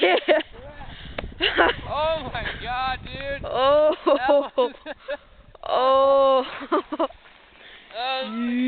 Yeah. oh my god, dude. Oh. oh.